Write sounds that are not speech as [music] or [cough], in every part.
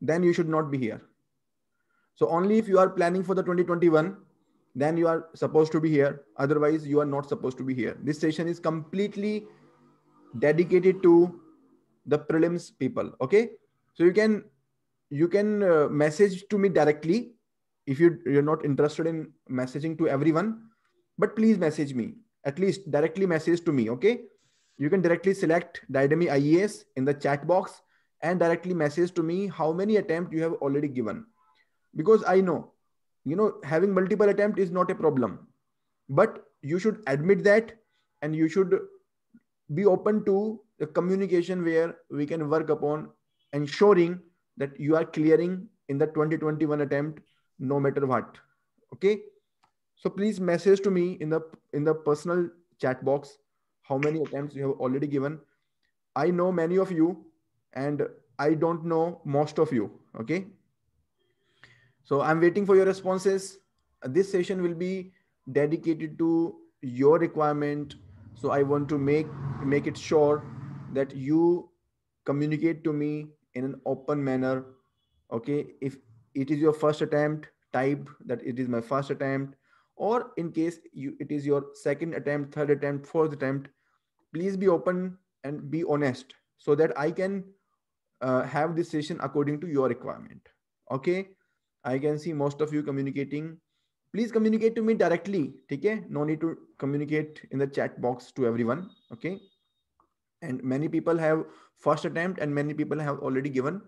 then you should not be here. So only if you are planning for the 2021, then you are supposed to be here. Otherwise, you are not supposed to be here. This session is completely dedicated to the prelims people. Okay. So you can you can uh, message to me directly if you you're not interested in messaging to everyone, but please message me at least directly message to me. Okay. You can directly select Diademy IAS in the chat box and directly message to me how many attempts you have already given because i know you know having multiple attempt is not a problem but you should admit that and you should be open to the communication where we can work upon ensuring that you are clearing in the 2021 attempt no matter what okay so please message to me in the in the personal chat box how many attempts you have already given i know many of you and I don't know most of you. Okay. So I'm waiting for your responses. This session will be dedicated to your requirement. So I want to make make it sure that you communicate to me in an open manner. Okay. If it is your first attempt, type that it is my first attempt. Or in case you it is your second attempt, third attempt, fourth attempt, please be open and be honest so that I can uh, have this session according to your requirement. Okay. I can see most of you communicating. Please communicate to me directly. Okay. No need to communicate in the chat box to everyone. Okay. And many people have first attempt and many people have already given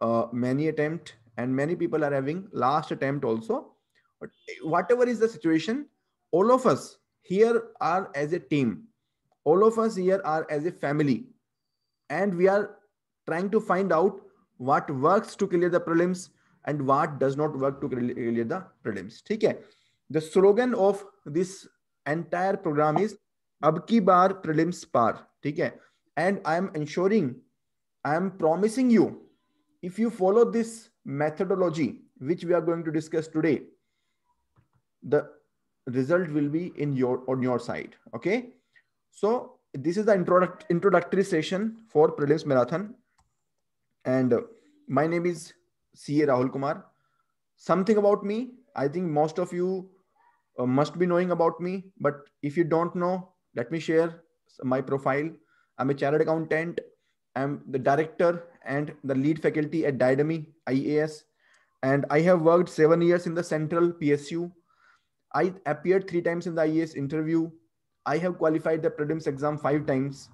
uh, many attempt and many people are having last attempt also. But whatever is the situation, all of us here are as a team. All of us here are as a family. And we are trying to find out what works to clear the prelims and what does not work to clear the prelims. Okay. The slogan of this entire program is Abki Bar Prelims Par. Okay. And I am ensuring, I am promising you, if you follow this methodology, which we are going to discuss today, the result will be in your on your side. Okay. So this is the introduct, introductory session for prelims marathon and uh, my name is CA Rahul Kumar. Something about me, I think most of you uh, must be knowing about me, but if you don't know, let me share my profile. I'm a chartered accountant. I'm the director and the lead faculty at Diademy IAS. And I have worked seven years in the central PSU. I appeared three times in the IAS interview. I have qualified the prelims exam five times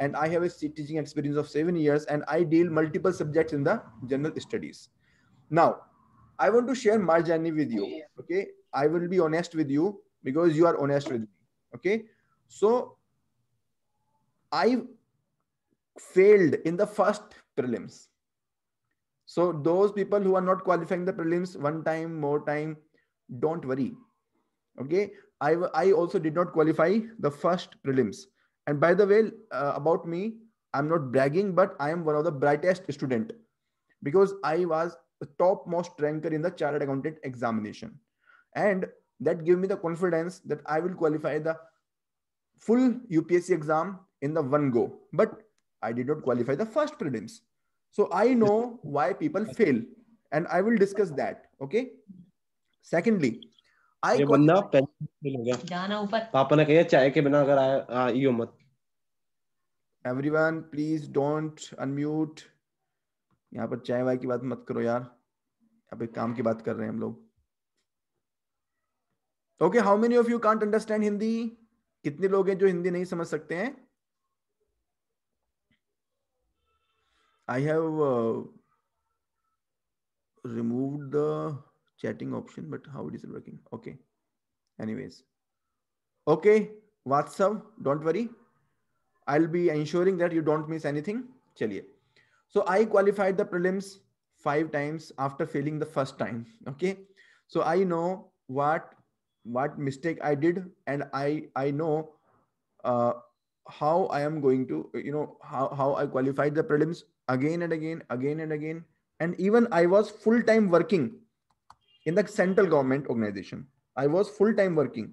and I have a teaching experience of seven years and I deal multiple subjects in the general studies. Now, I want to share my journey with you. Okay. I will be honest with you because you are honest with me. Okay. So I failed in the first prelims. So those people who are not qualifying the prelims one time, more time, don't worry. Okay. I, I also did not qualify the first prelims. And by the way, uh, about me, I'm not bragging, but I am one of the brightest student because I was the topmost ranker in the chartered accountant examination. And that gave me the confidence that I will qualify the full UPSC exam in the one go. But I did not qualify the first prelims. So I know why people fail. And I will discuss that. Okay. Secondly, ये बंदा fail हो गया जाना ऊपर पापा ने कहा चाय के बिना अगर आया आइयो मत एवरीवन प्लीज़ डोंट अनम्यूट यहाँ पर चाय वाय की बात मत करो यार यहाँ पे काम की बात कर रहे हैं हम लोग okay how many of you can't understand Hindi कितने लोग हैं जो हिंदी नहीं समझ सकते हैं I have uh, removed the chatting option, but how it is working. Okay. Anyways. Okay. WhatsApp, don't worry. I'll be ensuring that you don't miss anything. Chaliye. So I qualified the prelims five times after failing the first time. [laughs] Okay. So I know what what mistake I did, and I I know uh, how I am going to you know how how I qualified the prelims again and again, again and again, and even I was full time working in the central government organization. I was full time working.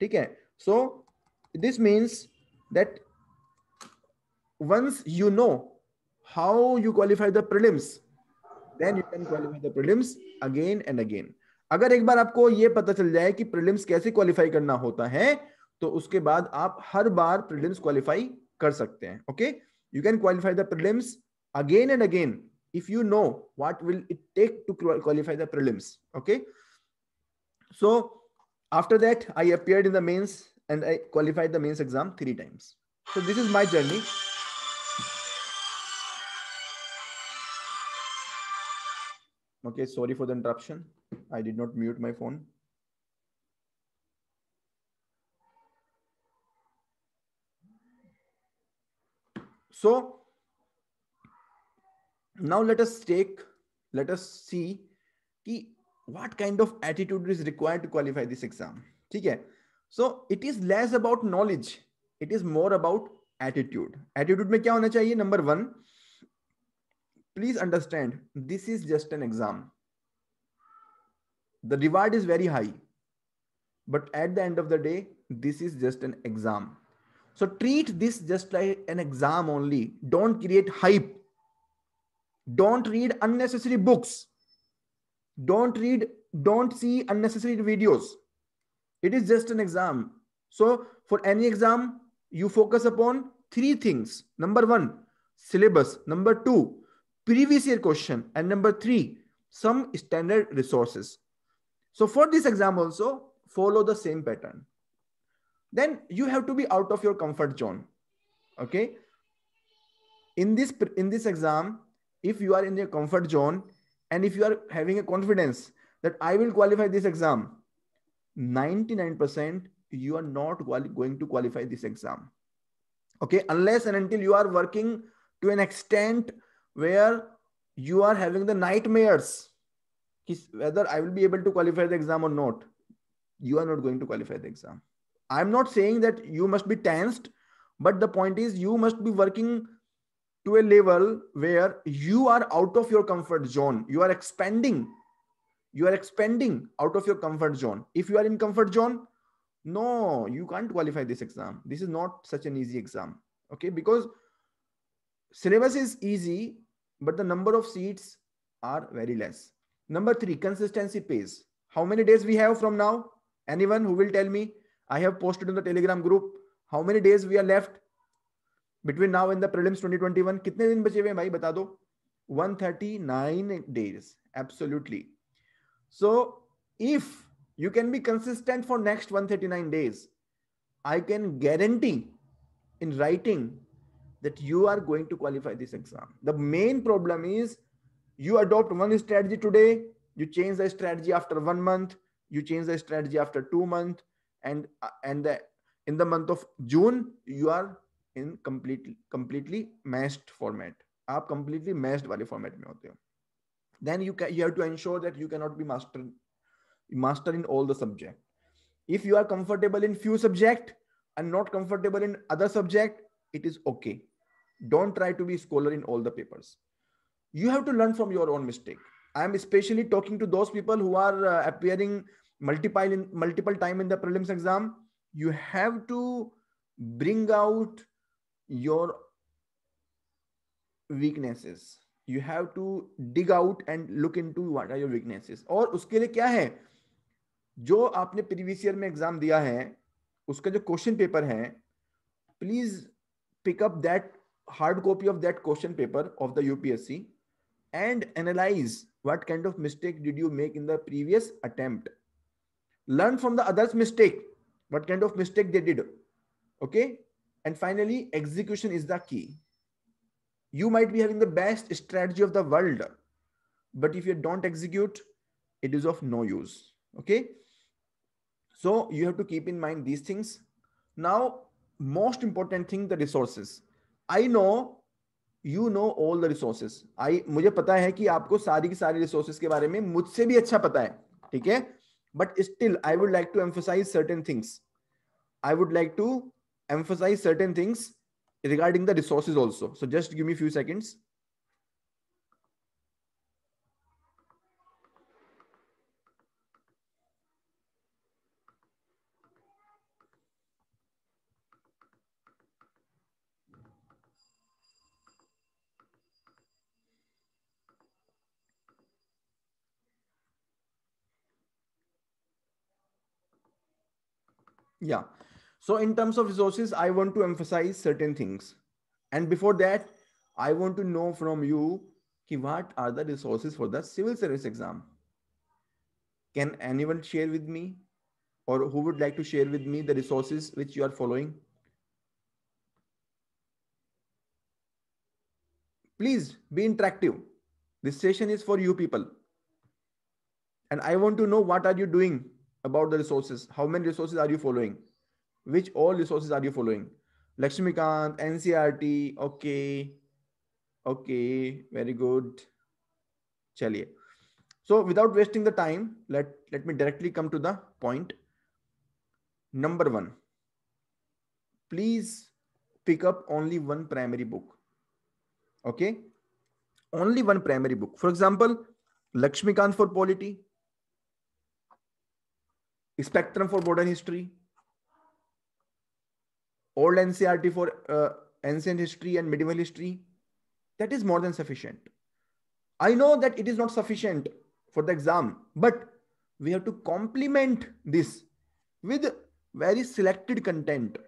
Okay. So this means that once you know how you qualify the prelims, then you can qualify the prelims again and again. अगर एक बार आपको ये पता चल जाए कि prelims कैसे qualify करना होता है तो उसके बाद आप हर बार प्रीलिम्स क्वालिफाई कर सकते हैं okay you can qualify the prelims again and again if you know what will it take to qualify the prelims okay? So after that i appeared in the mains and i qualified the mains exam three times. So this is my journey. Okay sorry for the interruption. I did not mute my phone. So now let us take let us see ki what kind of attitude is required to qualify this exam. theek hai so it is less about knowledge. It is more about attitude. Attitude mein kya hona chahiye number 1 please understand this is just an exam. The reward is very high. But at the end of the day this is just an exam. So treat this just like an exam only. Don't create hype. Don't read unnecessary books. Don't read, don't see unnecessary videos. It is just an exam. So for any exam, you focus upon three things. Number one, syllabus. Number two, previous year question. And number three, some standard resources. So for this exam also, follow the same pattern then you have to be out of your comfort zone okay in this in this exam if you are in your comfort zone and if you are having a confidence that i will qualify this exam 99% you are not going to qualify this exam. Okay? Unless and until you are working to an extent where you are having the nightmares whether i will be able to qualify the exam or not you are not going to qualify the exam. I'm not saying that you must be tensed but the point is you must be working to a level where you are out of your comfort zone. You are expanding. You are expanding out of your comfort zone. If you are in comfort zone no you can't qualify this exam. This is not such an easy exam. Okay? Because syllabus is easy but the number of seats are very less. Number 3 consistency pays. How many days we have from now? Anyone who will tell me I have posted in the Telegram group. How many days we are left between now and the prelims 2021? कितने दिन बचे हुए भाई बता दो 139 days. Absolutely. So if you can be consistent for next 139 days, I can guarantee in writing that you are going to qualify this exam. The main problem is you adopt one strategy today, you change the strategy after one month, you change the strategy after two months, and uh, and the, in the month of june you are in completely completely messed format आप completely messed वाले format में होते हो। Then you can you have to ensure that you can be master master in all the subject if you are comfortable in few subject and not comfortable in other subject it is okay don't try to be scholar in all the papers you have to learn from your own mistake I am specially talking to those people who are appearing multiple time in the prelims exam you have to bring out your weaknesses you have to dig out and look into what are your weaknesses और उसके लिए क्या है जो आपने previous year में exam दिया है उसका जो क्वेश्चन पेपर है please pick up that hard copy of that question paper of the UPSC and analyze what kind of mistake did you make in the previous attempt learn from the others mistake what kind of mistake they did okay and finally execution is the key you might be having the best strategy of the world but if you don't execute it is of no use okay so you have to keep in mind these things now most important thing the resources i know you know all the resources i मुझे पता है कि आपको सारी की सारी resources के बारे में मुझसे भी अच्छा पता है ठीक है but still i would like to emphasize certain things i would like to emphasize certain things regarding the resources also. So just give me a few seconds. Yeah so in terms of resources i want to emphasize certain things. And before that i want to know from you ki what are the resources for the civil service exam? Can anyone share with me? Or who would like to share with me the resources which you are following? Please be interactive. This session is for you people. And i want to know what are you doing about the resources? How many resources are you following which all resources are you following? Lakshmikant ncert okay. Okay very good. Chaliye. So without wasting the time let let me directly come to the point. Number 1 please pick up only one primary book okay? Only one primary book. For example lakshmikant for polity spectrum for modern history old ncert for uh, ancient history and medieval history that is more than sufficient. I know that it is not sufficient for the exam but we have to complement this with very selected content.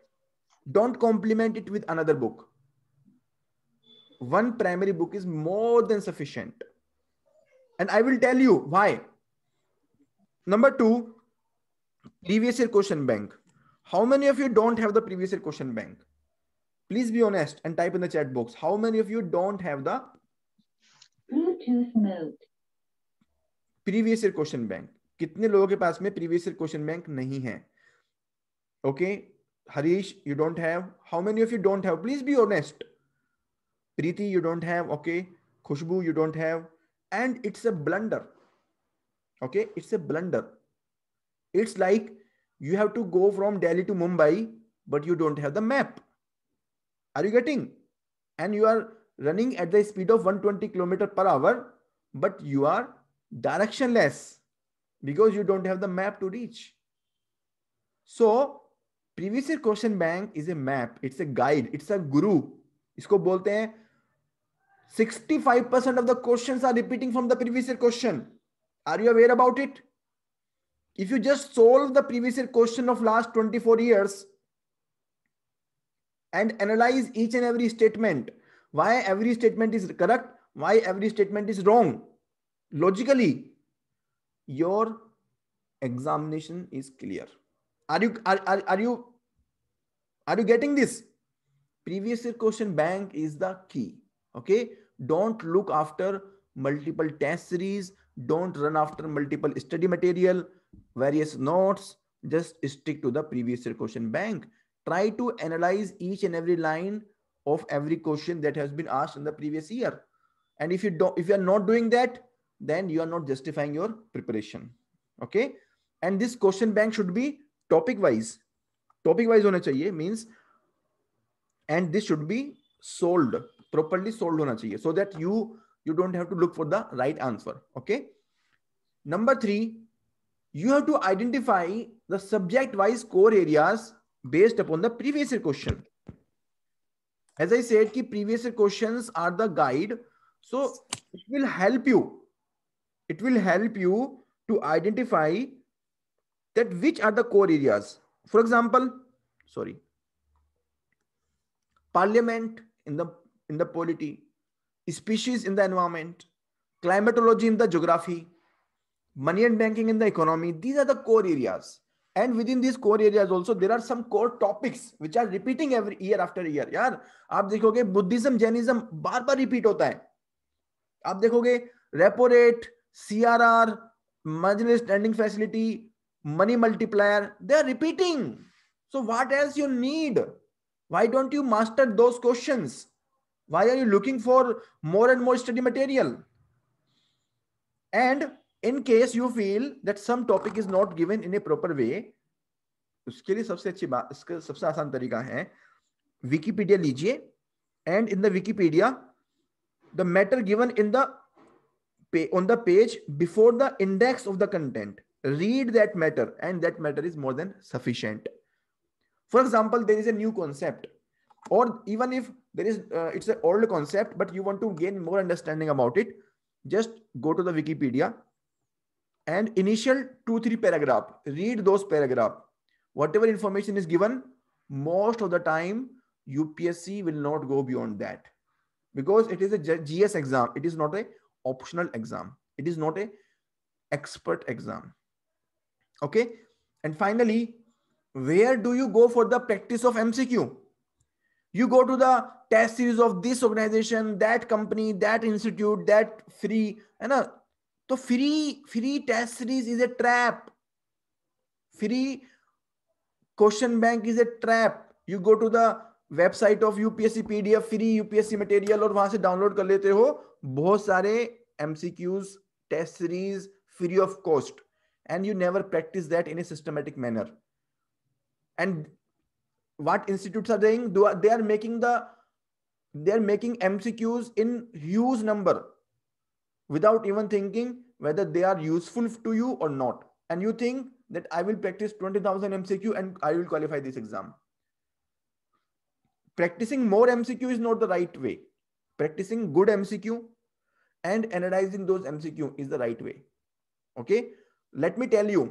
Don't complement it with another book. One primary book is more than sufficient. And i will tell you why. Number 2 previous year question bank how many of you don't have the previous year question bank please be honest and type in the chat box how many of you don't have the bluetooth mode previous year question bank कितने लोगों के पास में previous year question bank नहीं है okay Harish you don't have how many of you don't have please be honest Preeti you don't have okay Khushboo you don't have and it's a blunder okay it's a blunder it's like you have to go from Delhi to Mumbai, but you don't have the map. Are you getting? And you are running at the speed of 120 kilometer per hour, but you are directionless because you don't have the map to reach. So, previous year question bank is a map. It's a guide. It's a guru. इसको बोलते हैं 65% of the questions are repeating from the previous year question. Are you aware about it? If you just solve the previous year question of last 24 years and analyze each and every statement why every statement is correct why every statement is wrong logically your examination is clear. Are you are, are, are you are you getting this? Previous year question bank is the key okay? Don't look after multiple test series. Don't run after multiple study material various notes just stick to the previous year question. Bank try to analyze each and every line of every question that has been asked in the previous year. And if you don't if you are not doing that then you are not justifying your preparation. Okay? And this question bank should be topic wise. Topic wise hona chahiye means and this should be sold properly sold hona chahiye so that you you don't have to look for the right answer. Okay? Number 3 you have to identify the subject wise core areas based upon the previous year question. As i said ki previous year questions are the guide. So it will help you. It will help you to identify that which are the core areas. For example sorry parliament in the in the polity species in the environment climatology in the geography money and banking in the economy these are the core areas and within these core areas also there are some core topics which are repeating every year after year यार आप देखोगे Buddhism Jainism बार बार repeat होता है आप देखोगे repo rate CRR marginal standing facility money multiplier they are repeating so what else you need why don't you master those questions why are you looking for more and more study material and in case you feel that some topic is not given in a proper way उसके लिए सबसे अच्छी बात सबसे आसान तरीका है Wikipedia लीजिए and in the Wikipedia the matter given in the on the page before the index of the content read that matter and that matter is more than sufficient for example there is a new concept और even if there is it's old concept but you want to gain more understanding about it just go to the Wikipedia and initial two three paragraph. Read those paragraph. Whatever information is given most of the time upsc will not go beyond that. Because it is a gs exam. It is not a optional exam. It is not a expert exam. Okay? And finally where do you go for the practice of mcq you go to the test series of this organization that company that institute that free and a तो free free test series is a trap free question bank is a trap you go to the website of UPSC PDF free UPSC material और वहाँ से download कर लेते हो बहुत सारे MCQs test series free of cost and you never practice that in a systematic manner and what institute are doing? They are making the, they are making mcqs in huge without even thinking whether they are useful to you or not. And you think that i will practice 20000 mcq and i will qualify this exam. Practicing more mcq is not the right way. Practicing good mcq and analyzing those mcq is the right way. Okay? Let me tell you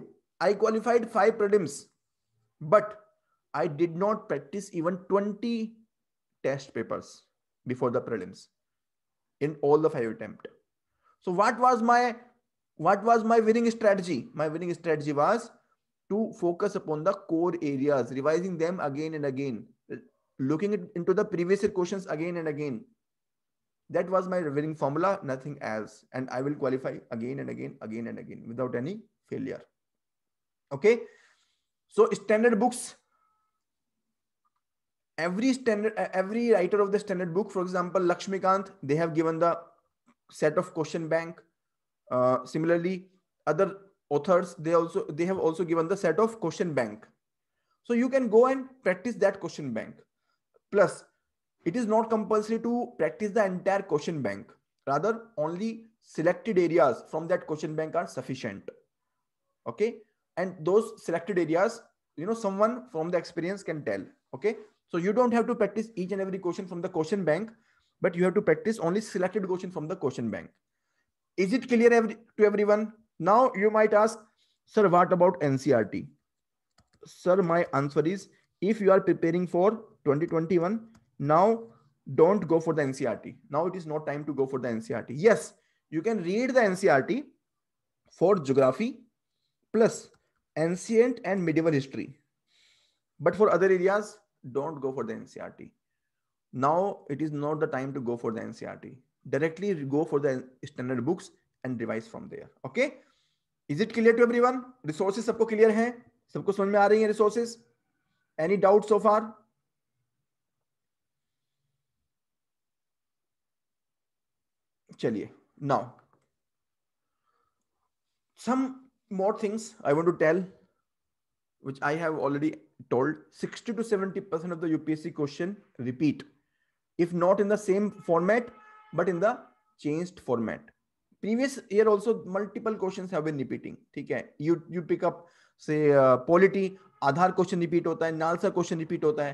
i qualified five prelims but i did not practice even 20 test papers before the prelims in all the five attempt so what was my what was my winning strategy? My winning strategy was to focus upon the core areas revising them again and again looking into the previous questions again and again. That was my winning formula nothing else. And i will qualify again and again again and again without any failure. Okay? So standard books. Every standard every writer of the standard book for example lakshmikant they have given the set of question bank. Uh, similarly other authors they also they have also given the set of question bank. So you can go and practice that question bank. Plus it is not compulsory to practice the entire question bank. Rather only selected areas from that question bank are sufficient. Okay? And those selected areas you know someone from the experience can tell. Okay? So you don't have to practice each and every question from the question bank but you have to practice only selected question from the question bank. Is it clear every, to everyone? Now you might ask sir what about ncrt sir my answer is if you are preparing for 2021 now don't go for the ncrt now it is not time to go for the ncrt yes you can read the ncrt for geography plus ancient and medieval history. But for other areas don't go for the ncrt now it is not the time to go for the ncrt directly go for the standard books and revise from there okay? Is it clear to everyone? Resources sabko clear hai sabko samajh mein aa rahi resources? Any doubt so far? chaliye now some more things i want to tell which i have already told. 60 to 70% of the upsc question repeat. If not in the same format but in the changed format previous year also multiple questions have been repeating ठीक है you you pick up say uh, polity Aadhaar question repeat होता है NALSA question repeat होता है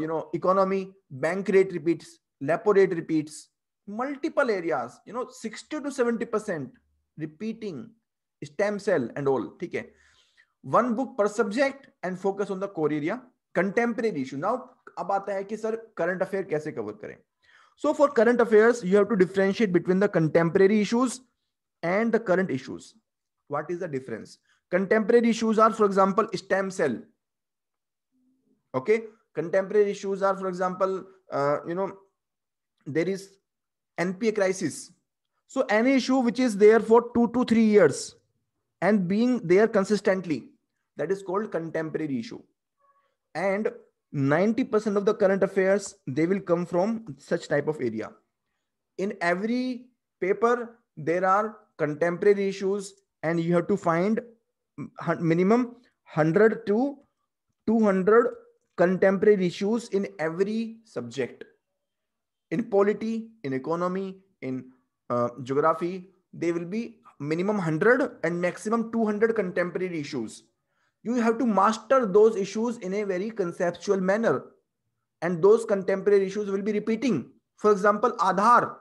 you know economy bank rate repeats repo rate repeats multiple areas you know 60 to 70 percent repeating stem cell and all ठीक है one book per subject and focus on the core area contemporary issue now अब आता है कि sir current affair कैसे cover करें? So for current affair you have to differentiate between the contemporary issues and the current issues what is the difference contemporary issues are for example stem cell okay contemporary issues are for example you know there is NPA crisis so any issue which is there for two two three years and being there consistently that is called contemporary issue and 90% of the current affairs they will come from such type of area. In every paper there are contemporary issues and you have to find minimum 100 to 200 contemporary issues in every subject. In polity in economy in uh, geography they will be minimum 100 and maximum 200 contemporary issues you have to master those issues in a very conceptual manner and those contemporary issues will be repeating for example Aadhaar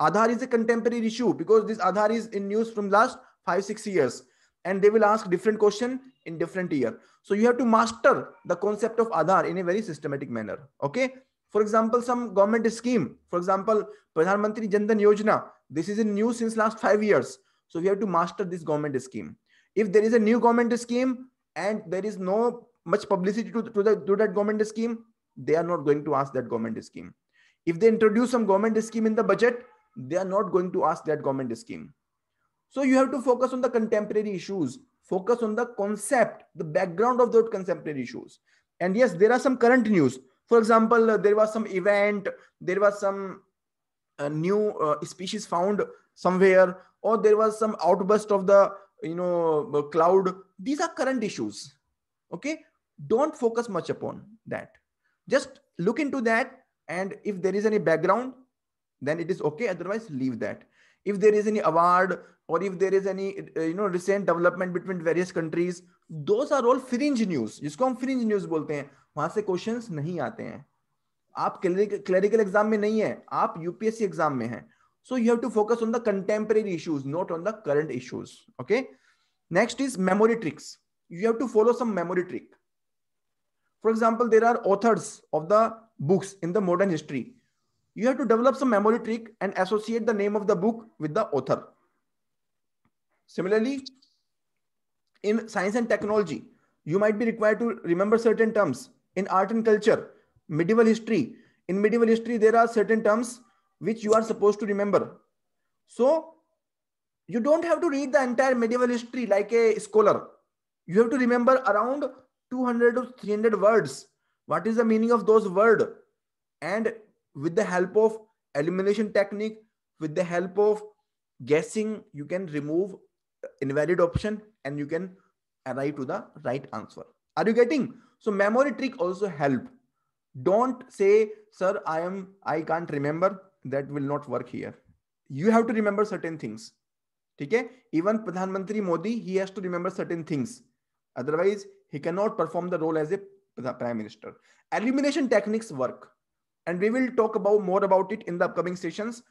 Aadhaar is a contemporary issue because this Aadhaar is in news from last 5 6 years and they will ask different question in different year. So you have to master the concept of Aadhaar in a very systematic manner. Okay. For example, some government scheme, for example, Pradhan Mantri Jan Dhan Yojana. This is in new since last five years. So we have to master this government scheme. If there is a new government scheme and there is no much publicity to, to, the, to that government scheme, they are not going to ask that government scheme. If they introduce some government scheme in the budget, they are not going to ask that government scheme. So you have to focus on the contemporary issues, focus on the concept, the background of those contemporary issues. And yes, there are some current news. For example, uh, there was some event, there was some uh, new uh, species found somewhere, or there was some outburst of the you know cloud. These are current issues. Okay, don't focus much upon that. Just look into that, and if there is any background, then it is okay. Otherwise, leave that. If there is any award or if there is any uh, you know recent development between various countries those are all fringe news जिसको हम fringe news बोलते हैं वहाँ से questions नहीं आते हैं आप क्लरिकल एग्ज़ाम में नहीं है आप यूपीएससी एग्ज़ाम में हैं so you have to focus on the contemporary issues not on the current issues okay? Next is memory tricks. You have to follow some memory trick. For example there are authors of the books in the modern history. You have to develop some memory trick and associate the name of the book with the author. Similarly, in science and technology, you might be required to remember certain terms. In art and culture, medieval history, in medieval history, there are certain terms which you are supposed to remember. So you don't have to read the entire medieval history like a scholar. You have to remember around 200 to 300 words. What is the meaning of those words? And with the help of elimination technique, with the help of guessing, you can remove invalid option and you can arrive to the right answer. Are you getting? So memory trick also help. Don't say, sir, I am, I can't remember. That will not work here. You have to remember certain things. Okay? Even Pradhan Mantri Modi, he has to remember certain things. Otherwise, he cannot perform the role as a prime minister. Elimination techniques work. And we will talk about more about it in the upcoming sessions.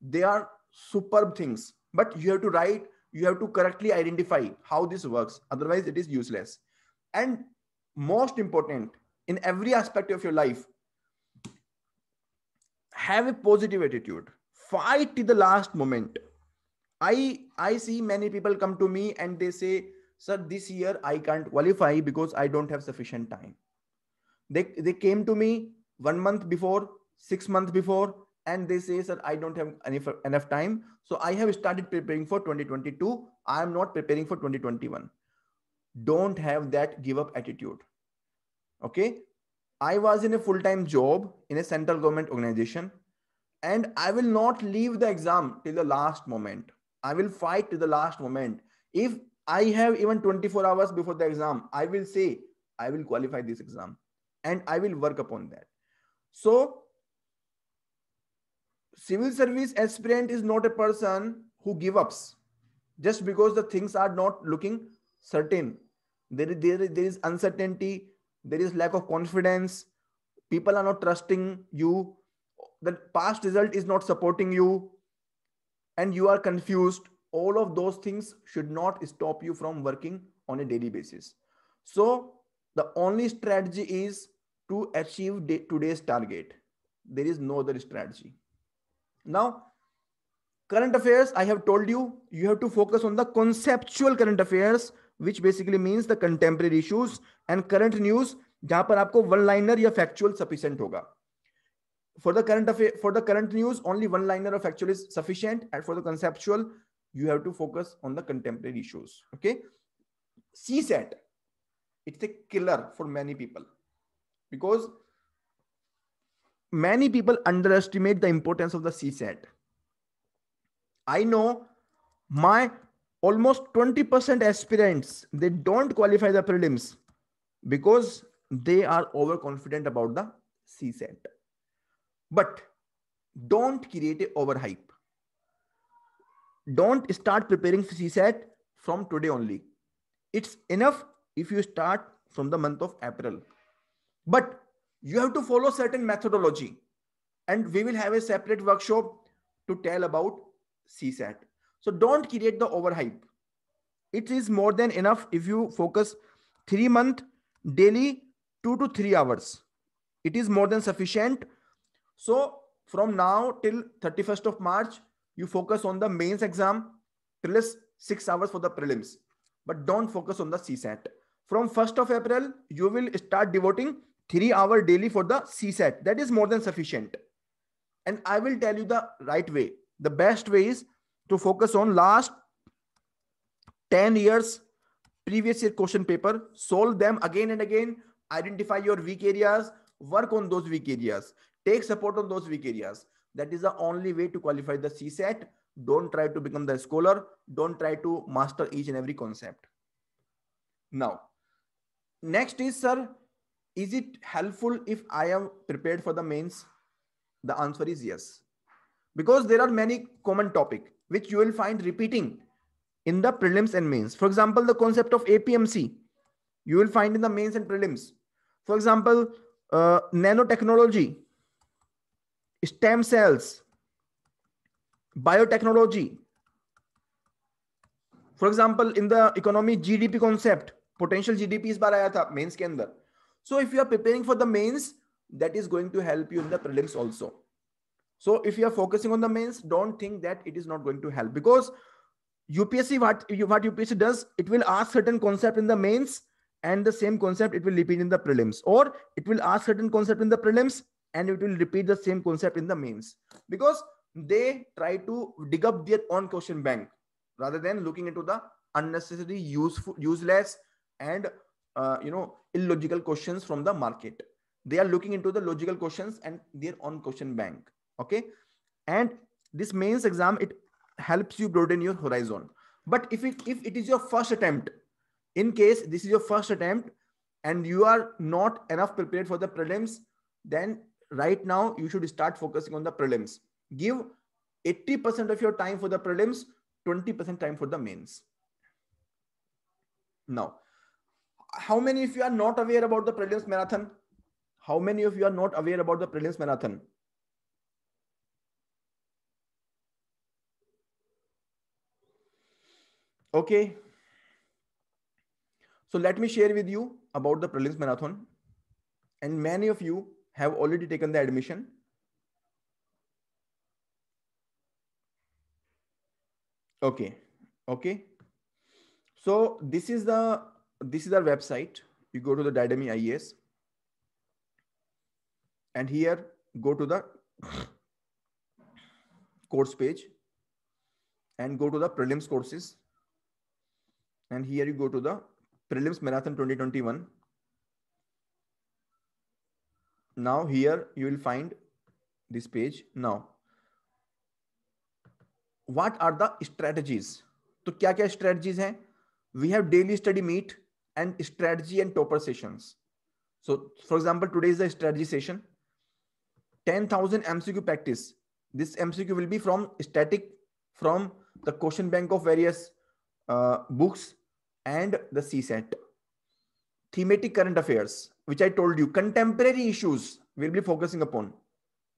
They are superb things. But you have to write you have to correctly identify how this works otherwise it is useless and most important in every aspect of your life have a positive attitude fight to the last moment. I i see many people come to me and they say sir this year i can't qualify because i don't have sufficient time. They they came to me one month before six months before and they say sir i don't have any, enough time. So i have started preparing for 2022 i am not preparing for 2021 don't have that give up attitude. Okay i was in a full-time job in a central government organization and i will not leave the exam till the last moment. I will fight to the last moment. If i have even 24 hours before the exam i will say i will qualify this exam and i will work upon that. So civil service aspirant is not a person who give ups. Just because the things are not looking certain there there, there is uncertainty there is lack of confidence. People are not trusting you. The past result is not supporting you. And you are confused. All of those things should not stop you from working on a daily basis. So the only strategy is to achieve today's target. There is no other strategy. Now, current affairs, I have told you, you have to focus on the conceptual current affairs, which basically means the contemporary issues and current news, जहां पर आपको one liner या factual sufficient होगा for the current affair for the current news only one liner of actual is sufficient and for the conceptual you have to focus on the contemporary issues okay csat it's a killer for many people because many people underestimate the importance of the CSAT. I know my almost 20% aspirants, they don't qualify the prelims because they are overconfident about the CSAT. But don't create a overhype. Don't start preparing for CSAT from today only. It's enough if you start from the month of April. But you have to follow certain methodology and we will have a separate workshop to tell about csat so don't create the overhype it is more than enough if you focus three month daily two to three hours. It is more than sufficient. So from now till 31st of March, you focus on the mains exam plus six hours for the prelims, but don't focus on the CSAT. From 1st of April, you will start devoting three hour daily for the CSAT. That is more than sufficient. And I will tell you the right way. The best way is to focus on last 10 years previous year question paper, solve them again and again, identify your weak areas, work on those weak areas, take support on those weak areas. That is the only way to qualify the CSAT. Don't try to become the scholar. Don't try to master each and every concept. Now, next is, sir, is it helpful if I am prepared for the mains? The answer is yes. Because there are many common topic which you will find repeating in the prelims and mains. For example, the concept of APMC, you will find in the mains and prelims. For example, uh, nanotechnology, stem cells, biotechnology. For example, in the economy GDP concept, potential GDP is बार आया था mains के अंदर. So if you are preparing for the mains, that is going to help you in the prelims also. So if you are focusing on the mains, don't think that it is not going to help. Because UPSC, what, what UPSC does, it will ask certain concept in the mains and the same concept it will repeat in the prelims. Or it will ask certain concept in the prelims and it will repeat the same concept in the mains. Because they try to dig up their own question bank rather than looking into the unnecessary useful useless and uh, you know illogical questions from the market. They are looking into the logical questions and their own question bank okay and this mains exam it helps you broaden your horizon. But if it, if it is your first attempt, in case this is your first attempt and you are not enough prepared for the prelims, then right now you should start focusing on the prelims. Give 80% of your time for the prelims, 20% time for the mains. Now, how many of you are not aware about the prelims marathon? How many of you are not aware about the prelims marathon? Okay. So let me share with you about the prelims marathon. And many of you have already taken the admission. Okay. Okay. So this is the this is our website. You go to the Diademy IAS. And here go to the course page and go to the prelims courses and here you go to the prelims marathon 2021 now here you will find this page now what are the strategies तो क्या क्या strategies हैं we have daily study meet and strategy and topper sessions so for example today is the strategy session 10000 mcq practice this mcq will be from static from the question bank of various uh, books and the CSAT. Thematic current affairs, which I told you, contemporary issues we'll be focusing upon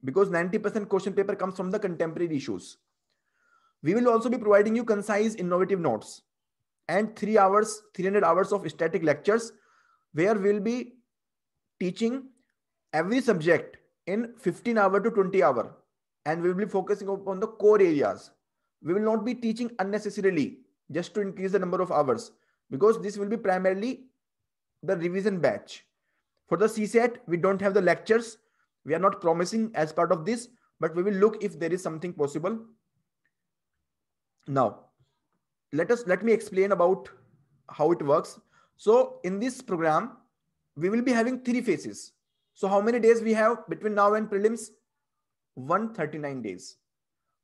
because 90% question paper comes from the contemporary issues. We will also be providing you concise, innovative notes and three hours, 300 hours of static lectures where we'll be teaching every subject in 15 hour to 20 hour and we will be focusing upon the core areas. We will not be teaching unnecessarily just to increase the number of hours because this will be primarily the revision batch. For the CSAT, we don't have the lectures. We are not promising as part of this, but we will look if there is something possible. Now, let us let me explain about how it works. So in this program, we will be having three phases. So how many days we have between now and prelims? 139 days.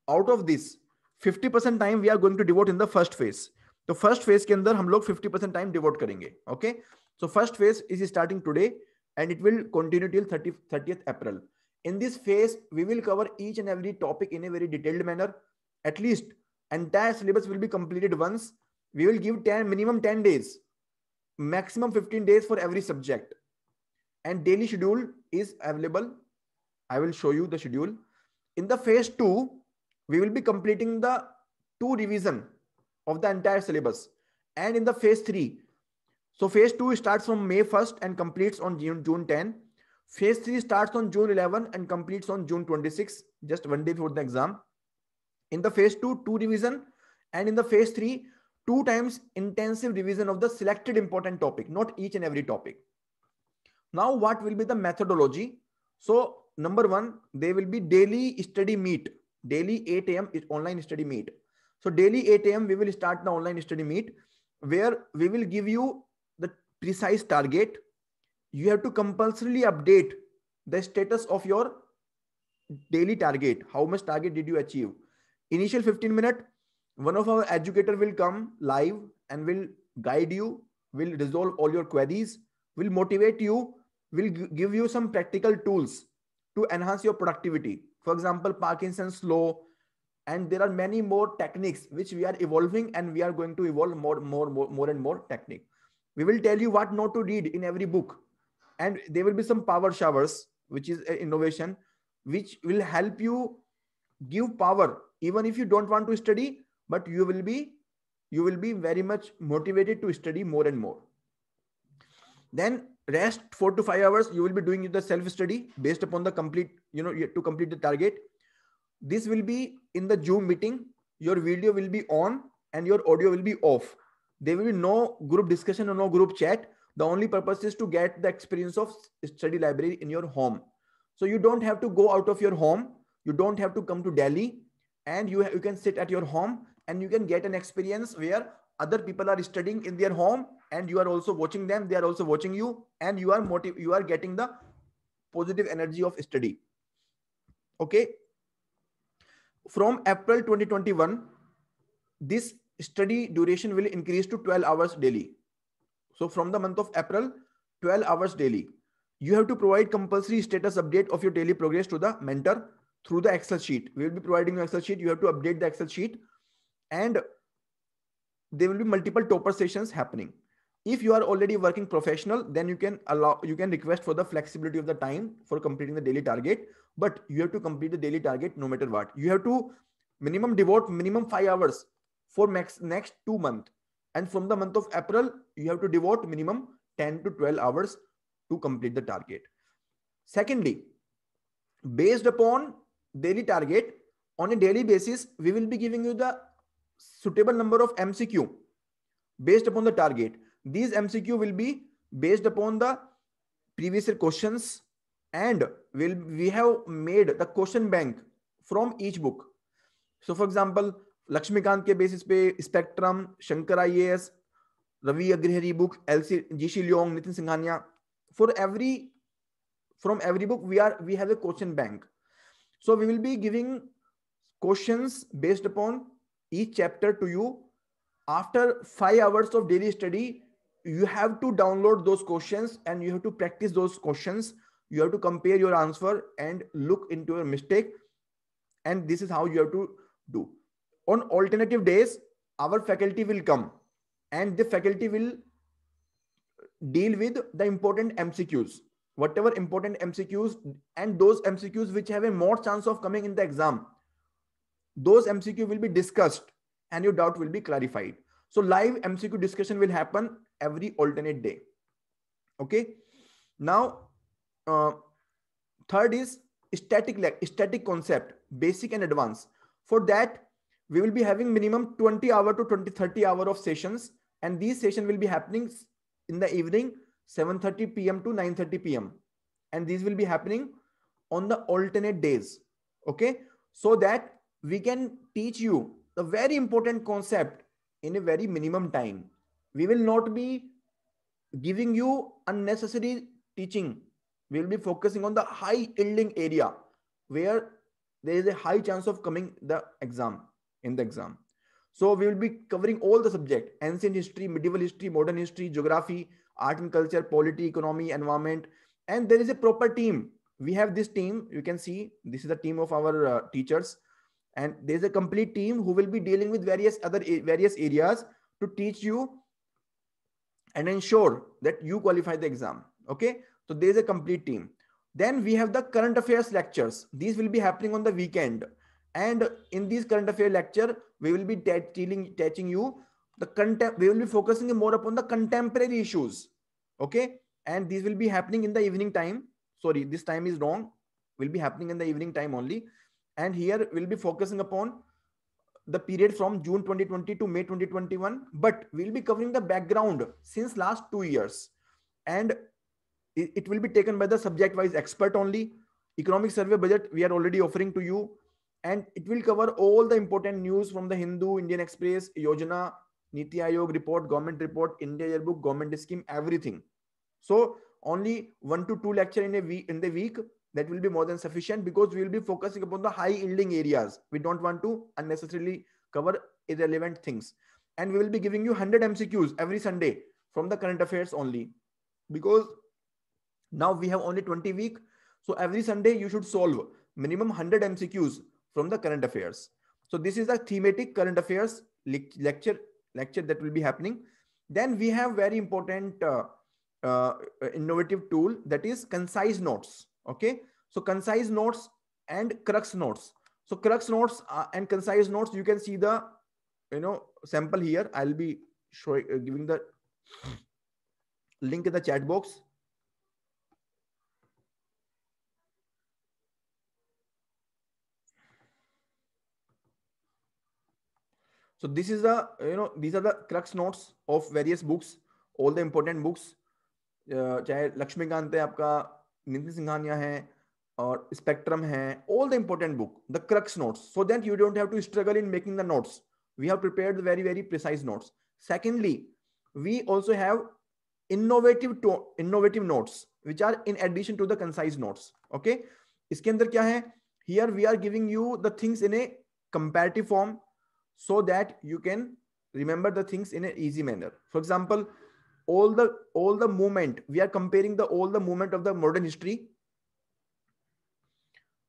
Out of this, 50% time we are going to devote in the first phase. तो first phase के अंदर हम लोग 50 percent time devote करेंगे okay so first phase is starting today and it will continue till thirty April in this phase we will cover each and every topic in a very detailed manner at least entire syllabus will be completed once we will give ten minimum ten days maximum fifteen days for every subject and daily schedule is available I will show you the schedule in the phase two we will be completing the two revision of the entire syllabus and in the phase 3 So phase two starts from May 1st and completes on June, June 10. Phase three starts on June 11 and completes on June 26, just one day before the exam. In the phase two, two revision, and in the phase three, two times intensive revision of the selected important topic, not each and every topic. Now, what will be the methodology? So, number one, there will be daily study meet, daily 8 a.m. is online study meet. So, daily 8 a.m. we will start the online study meet where we will give you the precise target. You have to compulsorily update the status of your daily target. How much target did you achieve? Initial 15 minute, one of our educator will come live and will guide you, will resolve all your queries, will motivate you will give you some practical tools to enhance your productivity. For example, Parkinson's law, and there are many more techniques which we are evolving and we are going to evolve more, more, more, more and more technique. We will tell you what not to read in every book. And there will be some power showers, which is uh, innovation, which will help you give power, even if you don't want to study, but you will be you will be very much motivated to study more and more. Then rest four to five hours you will be doing the self study based upon the complete you know to complete the target this will be in the zoom meeting. Your video will be on and your audio will be off. There will be no group discussion or no group chat. The only purpose is to get the experience of study library in your home. So you don't have to go out of your home. You don't have to come to delhi. And you, you can sit at your home and you can get an experience where other people are studying in their home and you are also watching them. They are also watching you and you are motive you are getting the positive energy of study. Okay from april 2021 this study duration will increase to 12 hours daily. So from the month of april 12 hours daily. You have to provide compulsory status update of your daily progress to the mentor through the excel sheet. We will be providing an excel sheet. You have to update the excel sheet and there will be multiple topper sessions happening if you are already working professional then you can allow you can request for the flexibility of the time for completing the daily target but you have to complete the daily target no matter what. You have to minimum devote minimum 5 hours for next next 2 month. And from the month of april you have to devote minimum 10 to 12 hours to complete the target. Secondly based upon daily target on a daily basis we will be giving you the suitable number of mcq based upon the target these MCQ will be based upon the previous year questions and will we have made the question bank from each book. So for example, Lakshmikant ke basis pe Spectrum, Shankar IAS, Ravi Agrihari book, LC Jishi Leong, Nitin Singhania. For every from every book we are we have a question bank. So we will be giving questions based upon each chapter to you after five hours of daily study you have to download those questions and you have to practice those questions. You have to compare your answer and look into your mistake. And this is how you have to do. On alternative days our faculty will come and the faculty will deal with the important mcqs whatever important mcqs and those mcqs which have a more chance of coming in the exam those mcq will be discussed and your doubt will be clarified. So live mcq discussion will happen every alternate day. Okay. Now, uh, third is static static concept, basic and advanced. For that, we will be having minimum 20 hour to 20, 30 hour of sessions. And these sessions will be happening in the evening, 7.30 p.m. to 9.30 p.m. And these will be happening on the alternate days. Okay. So that we can teach you the very important concept in a very minimum time we will not be giving you unnecessary teaching. We will be focusing on the high yielding area where there is a high chance of coming the exam in the exam. So we will be covering all the subject ancient history medieval history modern history geography art and culture polity economy environment and there is a proper team. We have this team. You can see this is the team of our uh, teachers. And there's a complete team who will be dealing with various other various areas to teach you and ensure that you qualify the exam. Okay. So there's a complete team. Then we have the current affairs lectures. These will be happening on the weekend. And in these current affair lecture, we will be teaching, teaching you the content we will be focusing more upon the contemporary issues okay and these will be happening in the evening time sorry this time is wrong will be happening in the evening time only and here we'll be focusing upon the period from June 2020 to May 2021, but we'll be covering the background since last two years. And it, will be taken by the subject wise expert only. Economic survey budget we are already offering to you. And it will cover all the important news from the Hindu, Indian Express, Yojana, Niti Aayog report, government report, India yearbook, government scheme, everything. So only one to two lecture in a week in the week that will be more than sufficient because we will be focusing upon the high yielding areas. We don't want to unnecessarily cover irrelevant things. And we will be giving you 100 MCQs every Sunday from the current affairs only because now we have only 20 week. So every Sunday you should solve minimum 100 MCQs from the current affairs. So this is a thematic current affairs lecture lecture that will be happening. Then we have very important uh, uh, innovative tool that is concise notes okay? So concise notes and crux notes. So crux notes uh, and concise notes you can see the you know sample here. I'll be showing uh, giving the link in the chat box. So this is the you know these are the crux notes of various books all the important books चाहे लक्ष्मीकांत है, आपका नितिन सिंघानिया है और spectrum है all the important book the crux notes so that you don't have to struggle in making the notes we have prepared the very very precise notes secondly we also have innovative innovative notes which are in addition to the concise notes okay इसके अंदर क्या है? Here we are giving you the things in a comparative form so that you can remember the things in a easy manner for example all the all the movement we are comparing the all the movement of the modern history.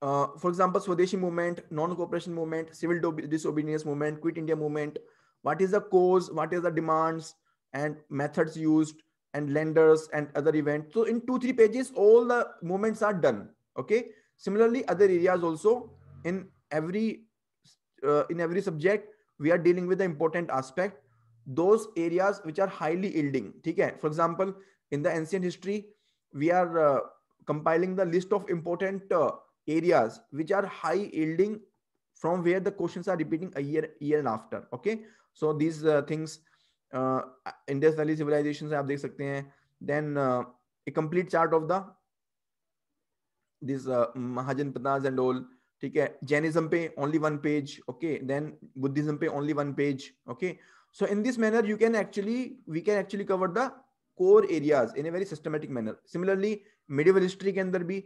Uh, for example swadeshi movement non-cooperation movement civil disobedience movement quit india movement. What is the cause? What is the demands? And methods used and lenders and other events. So in two three pages all the movements are done okay? Similarly other areas also. In every uh, in every subject we are dealing with the important aspect those areas which are highly yielding okay for example in the ancient history we are uh, compiling the list of important uh, areas which are high yielding from where the questions are repeating a year year and after okay so these uh, things uh, indus valley civilizations आप देख सकते हैं then uh, a complete chart of the this uh, mahajanapadas and all ठीक है Jainism पे only one page okay then buddhism पे only one page okay so in this manner, you can actually, we can actually cover the core areas in a very systematic manner. Similarly, medieval history can there be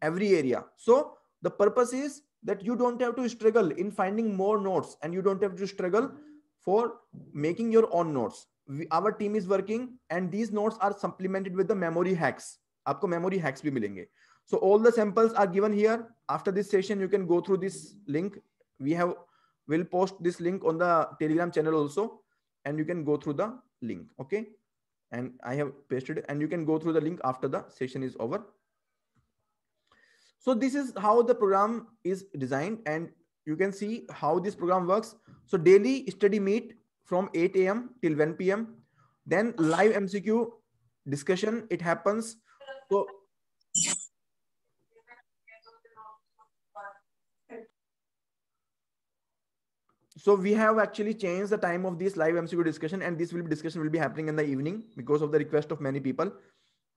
every area. So the purpose is that you don't have to struggle in finding more notes and you don't have to struggle for making your own notes. We, our team is working and these notes are supplemented with the memory hacks. आपको memory hacks भी मिलेंगे. So all the samples are given here. After this session, you can go through this link. We have, we'll post this link on the Telegram channel also and you can go through the link okay? And i have pasted and you can go through the link after the session is over. So this is how the program is designed and you can see how this program works. So daily study meet from 8 a.m till 1 p.m then live mcq discussion it happens. So so we have actually changed the time of this live MCQ discussion and this will be discussion will be happening in the evening because of the request of many people.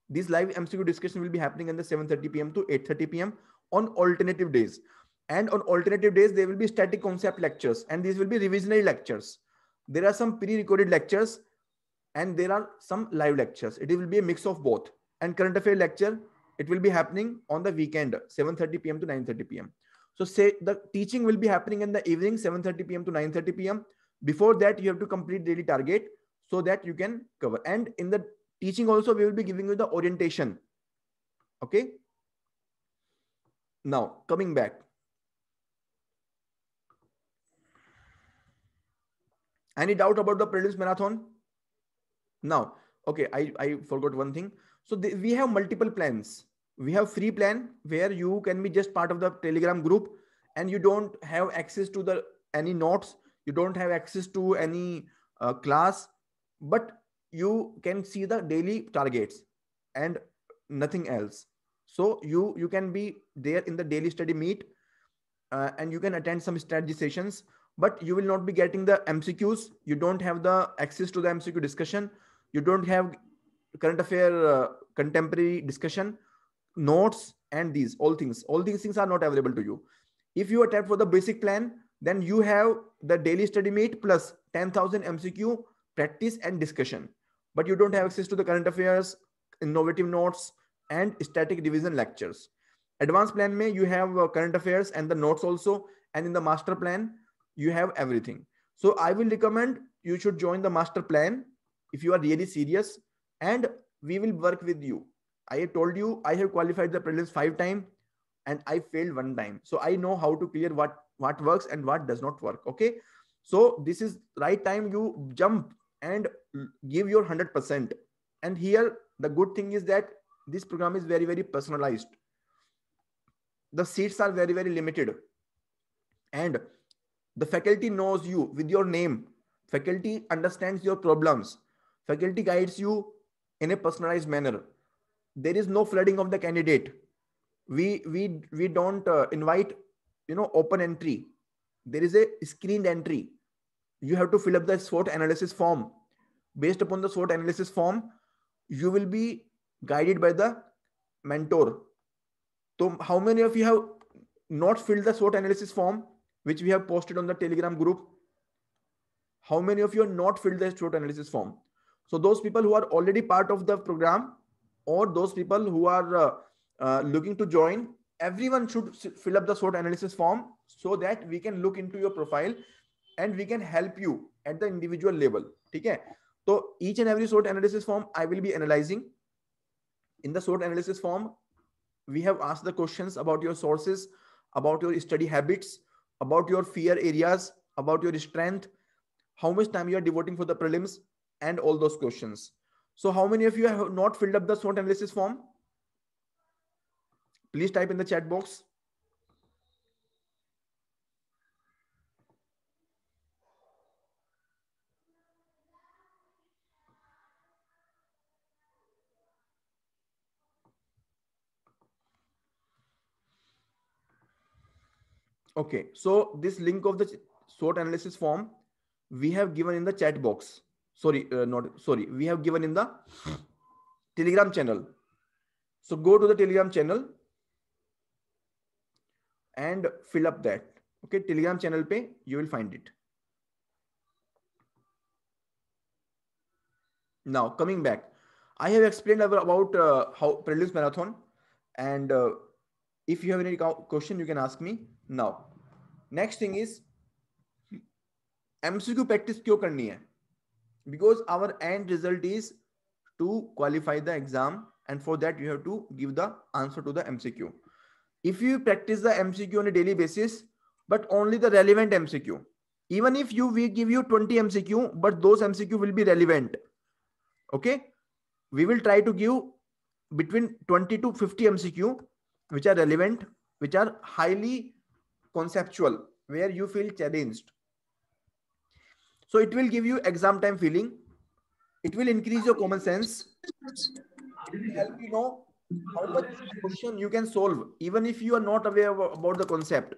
This live MCQ discussion will be happening in the 7.30 p.m. to 8.30 p.m. on alternative days. And on alternative days, there will be static concept lectures and these will be revisionary lectures. There are some pre-recorded lectures and there are some live lectures. It will be a mix of both. And current affair lecture, it will be happening on the weekend, 7.30 p.m. to 9.30 p.m. So say the teaching will be happening in the evening, 7.30 p.m. to 9.30 p.m. Before that, you have to complete daily target so that you can cover. And in the teaching also, we will be giving you the orientation. Okay. Now, coming back. Any doubt about the prelims marathon? Now, okay, I, I forgot one thing. So the, we have multiple plans we have free plan where you can be just part of the telegram group and you don't have access to the any notes. You don't have access to any uh, class but you can see the daily targets and nothing else. So you you can be there in the daily study meet uh, and you can attend some strategy sessions but you will not be getting the mcqs you don't have the access to the mcq discussion. You don't have current affair uh, contemporary discussion notes and these all things. All these things are not available to you. If you attempt for the basic plan then you have the daily study meet plus 10000 mcq practice and discussion. But you don't have access to the current affairs innovative notes and static division lectures. Advanced plan may you have uh, current affairs and the notes also and in the master plan you have everything. So i will recommend you should join the master plan if you are really serious and we will work with you i told you i have qualified the prelims five times and i failed one time. So i know how to clear what what works and what does not work okay? So this is right time you jump and give your 100% and here the good thing is that this program is very very personalized. The seats are very very limited. And the faculty knows you with your name. Faculty understands your problems. Faculty guides you in a personalized manner there is no flooding of the candidate. We we we don't uh, invite you know open entry. There is a screened entry. You have to fill up the SWOT analysis form. Based upon the SWOT analysis form you will be guided by the mentor. So how many of you have not filled the SWOT analysis form which we have posted on the telegram group? How many of you have not filled the SWOT analysis form? So those people who are already part of the program or those people who are uh, uh, looking to join, everyone should fill up the SWOT analysis form so that we can look into your profile and we can help you at the individual level. Okay. So each and every SWOT analysis form I will be analyzing. In the SWOT analysis form, we have asked the questions about your sources, about your study habits, about your fear areas, about your strength, how much time you are devoting for the prelims, and all those questions. So how many of you have not filled up the SWOT analysis form? Please type in the chat box. Okay, so this link of the SWOT analysis form we have given in the chat box sorry uh, not sorry we have given in the telegram channel so go to the telegram channel and fill up that okay telegram channel pay you will find it now coming back i have explained about uh, how prelims marathon and uh, if you have any question you can ask me now next thing is mcq practice क्यों करनी है because our end result is to qualify the exam and for that you have to give the answer to the mcq if you practice the mcq on a daily basis but only the relevant mcq even if you we give you 20 mcq but those mcq will be relevant. Okay? We will try to give between 20 to 50 mcq which are relevant which are highly conceptual where you feel challenged so it will give you exam time feeling. It will increase your common sense. It will help you know how much question you can solve, even if you are not aware about the concept.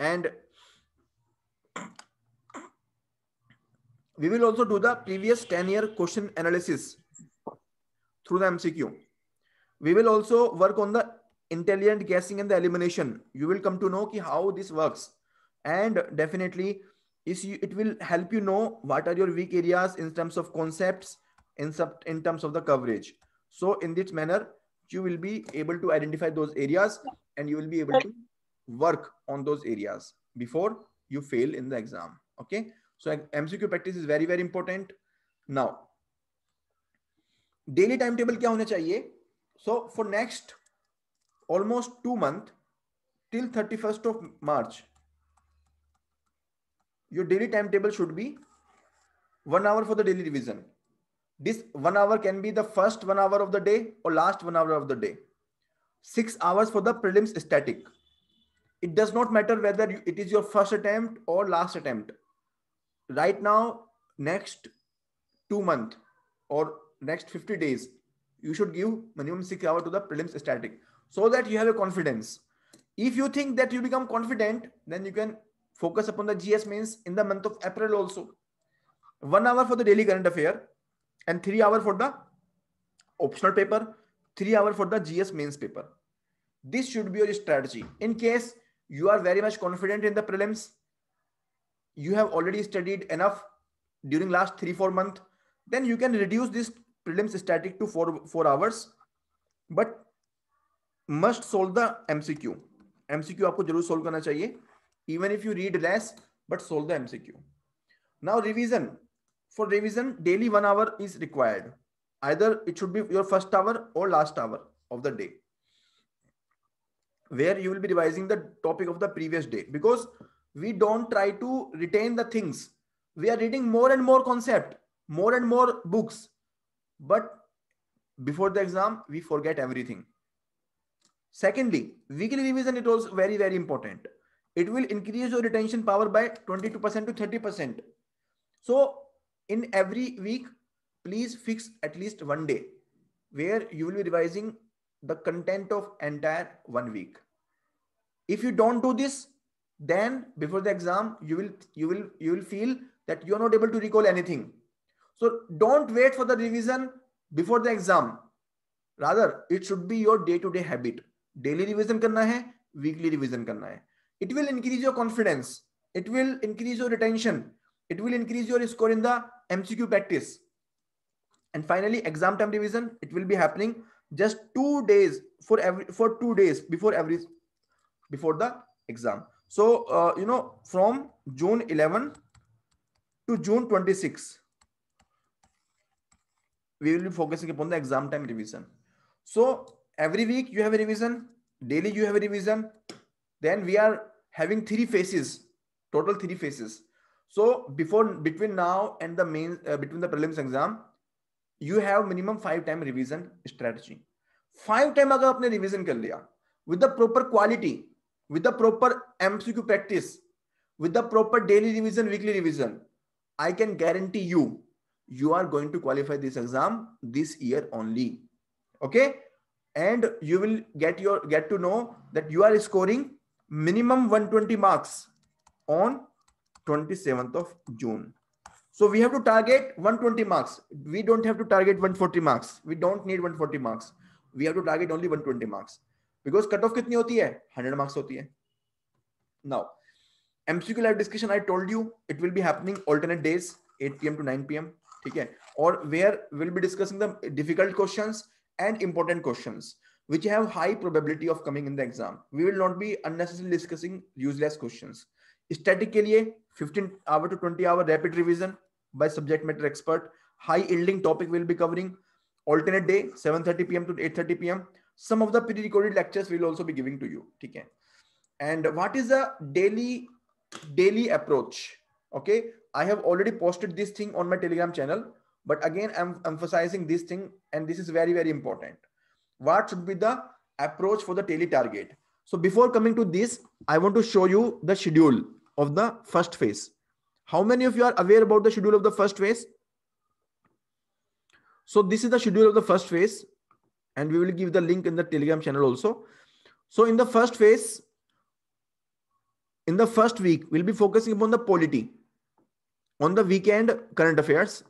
And we will also do the previous 10 year question analysis through the MCQ. We will also work on the intelligent guessing and the elimination. You will come to know ki how this works. And definitely it will help you know what are your weak areas in terms of concepts in, sub, in terms of the coverage. So in this manner you will be able to identify those areas and you will be able to work on those areas before you fail in the exam. Okay? So mcq practice is very very important. Now daily timetable kya hona chahiye? So for next almost two months till 31st of March. Your daily timetable should be one hour for the daily revision. This one hour can be the first one hour of the day or last one hour of the day. Six hours for the prelims static. it does not matter whether it is your first attempt or last attempt right now next two month or next 50 days you should give minimum six hours to the prelims static so that you have a confidence. If you think that you become confident then you can focus upon the gs mains in the month of april also. One hour for the daily current affair and three hour for the optional paper three hour for the gs mains paper. This should be your strategy. In case you are very much confident in the prelims you have already studied enough during last three four months then you can reduce this prelims static to four four hours. But must solve the mcq mcq आपको ज़रूर solve करना चाहिए even if you read less but solve the mcq now revision for revision daily one hour is required either it should be your first hour or last hour of the day where you will be revising the topic of the previous day because we don't try to retain the things we are reading more and more concept more and more books but before the exam we forget everything secondly weekly revision it was very very important. It will increase your retention power by 22% to 30% so in every week please fix at least one day where you will be revising the content of entire one week. If you don't do this then before the exam you will you will you will feel that you are not able to recall anything. So don't wait for the revision before the exam. Rather it should be your day to day habit daily revision करना है, weekly revision करना है। It will increase your confidence it will increase your retention it will increase your score in the MCQ practice and finally exam time revision it will be happening just two days for every for two days before every before the exam so you know from June eleven to June twenty six we will be focusing upon the exam time revision. So every week you have a revision, daily you have a revision. Then we are having three phases, total three phases. So before, between now and the main, uh, between the prelims exam, you have minimum five time revision strategy. Five time agar apne revision kar liya with the proper quality, with the proper MCQ practice, with the proper daily revision, weekly revision, I can guarantee you, you are going to qualify this exam this year only. Okay And you will get your get to know that you are scoring minimum 120 marks on 27th of June. So we have to target 120 marks. We don't have to target 140 marks. We don't need 140 marks. We have to target only 120 marks. Because cut off कितनी होती है hundred marks होती है now MCQ live discussion I told you it will be happening alternate days 8 PM to 9 PM ठीक है और where will be discussing the difficult questions and important questions which have high probability of coming in the exam we will not be unnecessarily discussing useless questions static के लिए 15 hour to 20 hour rapid revision by subject matter expert high yielding topic will be covering alternate day 7:30 pm to 8:30 pm some of the pre-recorded lectures we'll also be giving to you okay and what is the daily daily approach okay i have already posted this thing on my telegram channel but again i'm emphasizing this thing and this is very very important. What should be the approach for the daily target so before coming to this i want to show you the schedule of the first phase. How many of you are aware about the schedule of the first phase? So this is the schedule of the first phase and we will give the link in the telegram channel also. So in the first phase in the first week we'll be focusing upon the polity on the weekend current affairs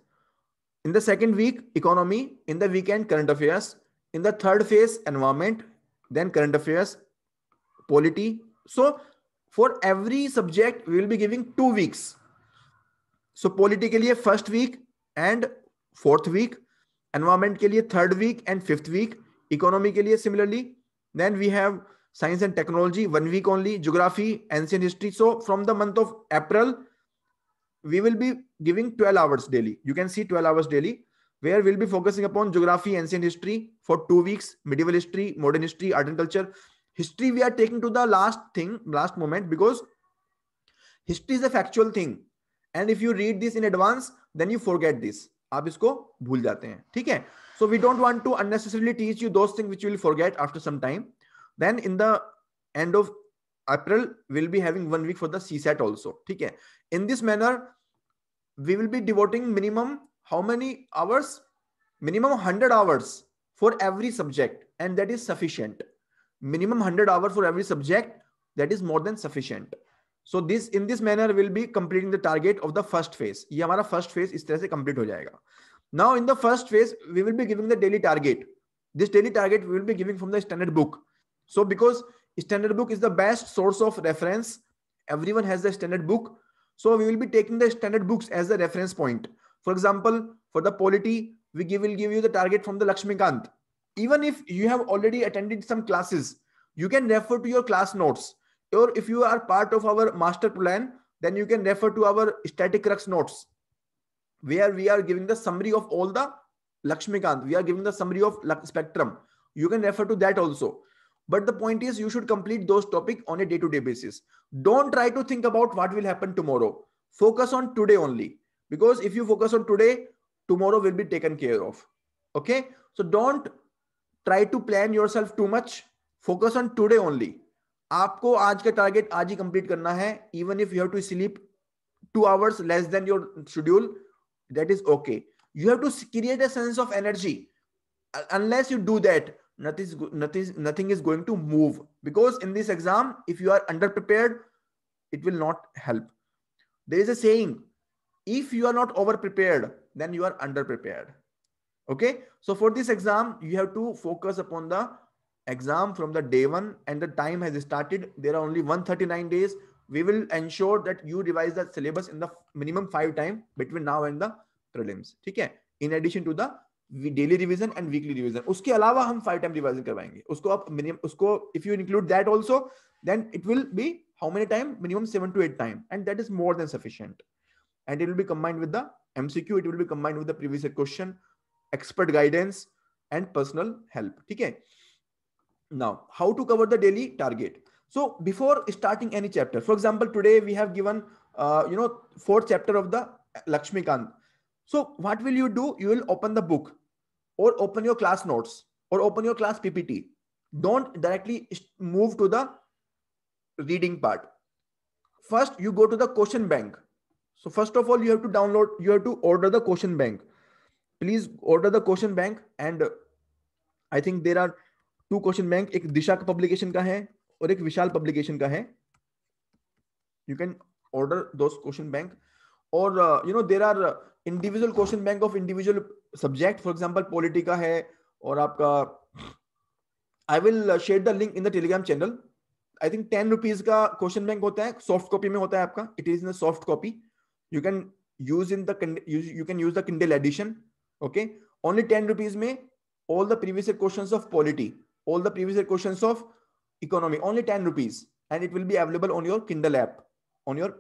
in the second week economy in the weekend current affairs in the third phase environment then current affairs polity so for every subject we will be giving two weeks so polity के लिए first week and fourth week environment के लिए third week and fifth week economy के लिए similarly then we have science and technology one week only geography ancient history so from the month of april we will be giving 12 hours daily you can see 12 hours daily where we'll be focusing upon geography ancient history for two weeks medieval history modern history art and culture history we are taking to the last thing last moment because history is a factual thing and if you read this in advance then you forget this आप इसको भूल जाते हैं ठीक है so we don't want to unnecessarily teach you those thing which you will forget after some time then in the end of April will be having one week for the CSAT also. Okay. In this manner, we will be devoting minimum how many hours? Minimum 100 hours for every subject, and that is sufficient. Minimum 100 hours for every subject, that is more than sufficient. So this in this manner will be completing the target of the first phase. ये हमारा first phase इस तरह से complete हो जाएगा. Now in the first phase, we will be giving the daily target. This daily target we will be giving from the standard book. So because standard book is the best source of reference, everyone has the standard book. So we will be taking the standard books as the reference point. For example, for the polity, we give, will give you the target from the Lakshmikant. Even if you have already attended some classes, you can refer to your class notes. Or if you are part of our master plan, then you can refer to our static crux notes where we are giving the summary of all the Lakshmikant. We are giving the summary of spectrum. You can refer to that also. But the point is you should complete those topics on a day-to-day basis. Don't try to think about what will happen tomorrow. Focus on today only. Because if you focus on today, tomorrow will be taken care of. Okay. So don't try to plan yourself too much. Focus on today only. आपको आज का target आज ही complete करना है even if you have to sleep two hours less than your schedule that is okay you have to create a sense of energy unless you do that nothing is nothing nothing is going to move. Because in this exam if you are underprepared it will not help. There is a saying if you are not overprepared then you are underprepared. Okay? So for this exam you have to focus upon the exam from the day one and the time has started. There are only 139 days. We will ensure that you revise the syllabus in the minimum five time between now and the prelims. Okay? In addition to the daily revision and weekly revision उसके अलावा हम five time revision करवाएँगे। उसको आप minimum उसको if you include that also then it will be how many time minimum seven to eight time and that is more than sufficient and it will be combined with the MCQ it will be combined with the previous question expert guidance and personal help ठीक है? Now how to cover the daily target so before starting any chapter for example today we have given uh, you know fourth chapter of the lakshmikant. So what will you do? You will open the book. Or open your class notes or open your class PPT. Don't directly move to the reading part. First, you go to the question bank. So first of all, you have to download, you have to order the question bank. Please order the question bank. And I think there are two question bank. एक दिशा का publication का है और एक विशाल publication का है you can order दो question bank और you know there are individual question bank of individual subject for example polity का है और आपका I will share the link in the Telegram channel I think ten rupees का question bank होता है soft copy में होता है आपका. It is in soft copy you can use in the can use the Kindle edition okay only ten rupees में all the previous questions of polity, all the previous questions of economy, only 10 rupees. And it will be available on your kindle app, on your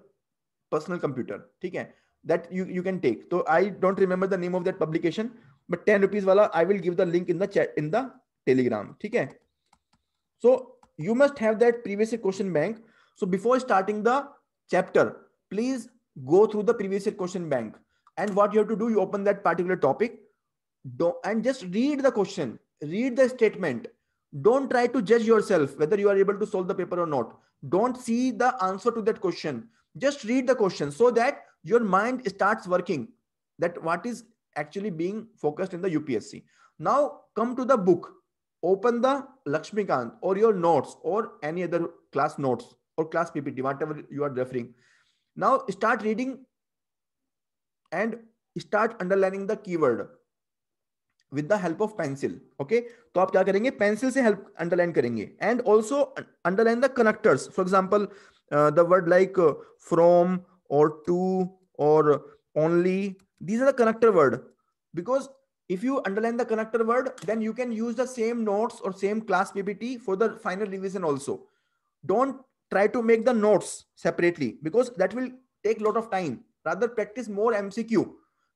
personal computer okay that you you can take. So i don't remember the name of that publication but 10 rupees wala i will give the link in the chat in the telegram. okay so you must have that previous question bank. So before starting the chapter please go through the previous question bank. And what you have to do you open that particular topic. Don't, and just read the question. Read the statement. Don't try to judge yourself whether you are able to solve the paper or not. Don't see the answer to that question. Just read the question so that your mind starts working that what is actually being focused in the upsc now come to the book open the lakshmikant or your notes or any other class notes or class ppt whatever you are referring now start reading and start underlining the keyword with the help of pencil okay तो आप क्या करेंगे pencil से help underline करेंगे and also underline the connectors for example the word like from or to or only these are the connector word. Because if you underline the connector word then you can use the same notes or same class ppt for the final revision also. Don't try to make the notes separately because that will take a lot of time. Rather practice more mcq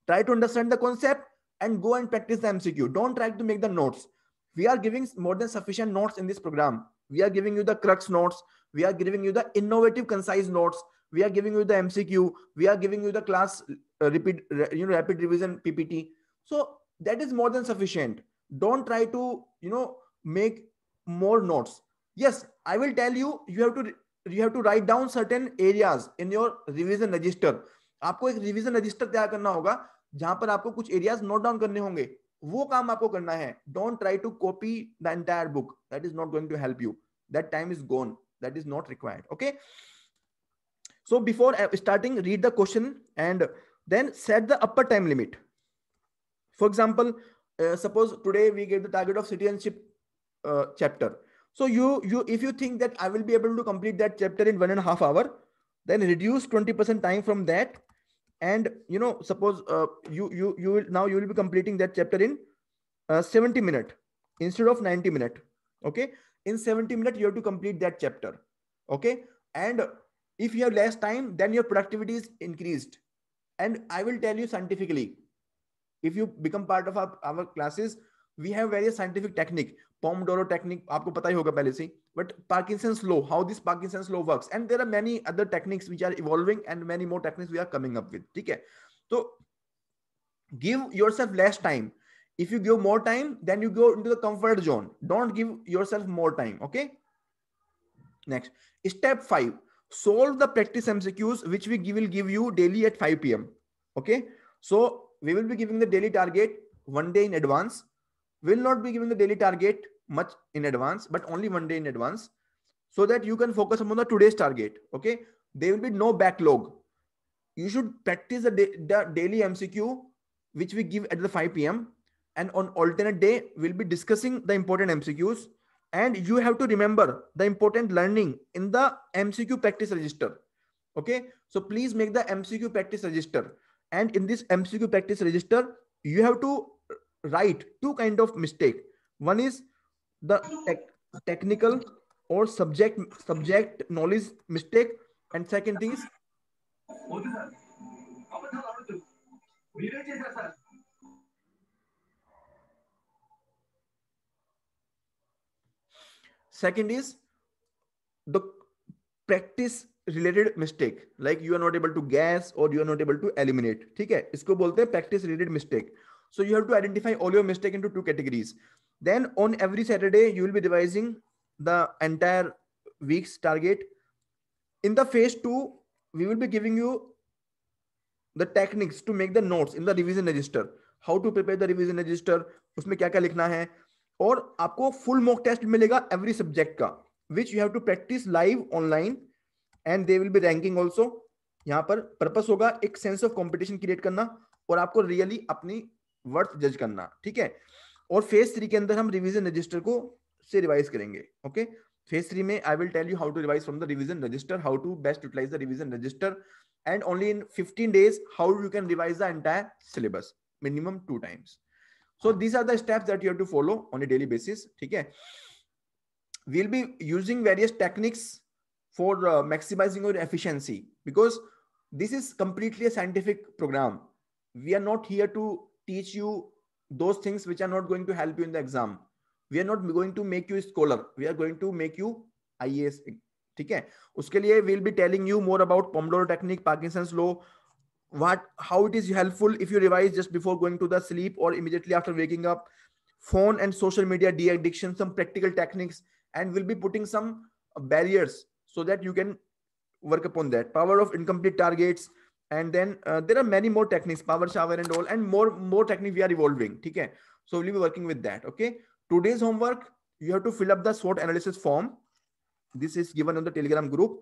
try to understand the concept and go and practice the mcq don't try to make the notes. We are giving more than sufficient notes in this program. We are giving you the crux notes. We are giving you the innovative concise notes. We are giving you the MCQ. We are giving you the class uh, repeat, you know, rapid revision PPT. So that is more than sufficient. Don't try to, you know, make more notes. Yes, I will tell you, you have to you have to write down certain areas in your revision register आपको एक revision register तैयार करना होगा जहाँ पर आपको कुछ areas note down करने होंगे वो काम आपको करना है don't try to copy the entire book that is not going to help you that time is gone that is not required okay so before starting read the question and then set the upper time limit. For example uh, suppose today we get the target of citizenship uh, chapter. So you you if you think that i will be able to complete that chapter in one and a half hour then reduce 20% time from that. And you know suppose uh, you you you will now you will be completing that chapter in uh, 70 minute instead of 90 minute. Okay? In 70 minute you have to complete that chapter. Okay? And if you have less time then your productivity is increased and i will tell you scientifically if you become part of our, our classes we have various scientific technique pomodoro technique आपको पता ही होगा पहले से but parkinson's law how this parkinson's law works and there are many other techniques which are evolving and many more techniques we are coming up with ठीक है तो give yourself less time if you give more time then you go into the comfort zone don't give yourself more time okay next step 5 solve the practice mcqs which we will give you daily at 5 p.m okay so we will be giving the daily target one day in advance We will not be giving the daily target much in advance, but only one day in advance so that you can focus on the today's target. Okay. There will be no backlog. You should practice the, the daily MCQ, which we give at the 5 p.m. And on alternate day, we'll be discussing the important MCQs. And you have to remember the important learning in the MCQ practice register. Okay. So please make the MCQ practice register. And in this MCQ practice register, you have to write two kind of mistake one is the te technical or subject subject knowledge mistake and second thing is second is the practice related mistake like you are not able to guess or you are not able to eliminate ठीक है इसको बोलते हैं practice related mistake so you have to identify all your mistake into two categories. Then on every Saturday, you will be revising the entire week's target. In the phase two, we will be giving you the techniques to make the notes in the revision register. How to prepare the revision register, उसमें क्या क्या लिखना है और आपको full mock test मिलेगा every subject का which you have to practice live online and they will be ranking also यहाँ पर पर्पस होगा एक सेंस ऑफ़ कॉम्पिटिशन क्रिएट करना और आपको रियली अपनी वर्थ जज करना, ठीक है? और फ़ेज़ थ्री के अंदर हम रिवीजन रजिस्टर को से रिवाइज करेंगे ओके फ़ेज़ थ्री में I will tell you how to revise from the revision register how to best utilize the revision register and only in 15 days how you can revise the entire syllabus minimum two times so these are the steps that you have to follow on A daily basis ठीक है we'll be using various techniques for uh, maximizing your efficiency because this is completely a scientific program we are not here to teach you those things which are not going to help you in the exam we are not going to make you a scholar we are going to make you IAS ठीक है उसके लिए we'll be telling you more about Pomodoro technique Parkinson's law what how it is helpful if you revise just before going to the sleep or immediately after waking up. Phone and social media de-addiction some practical techniques and we'll be putting some barriers so that you can work upon that. Power of incomplete targets and then uh, there are many more techniques power shower and all and more more technique we are evolving okay so we'll be working with that okay? Today's homework you have to fill up the SWOT analysis form. This is given on the telegram group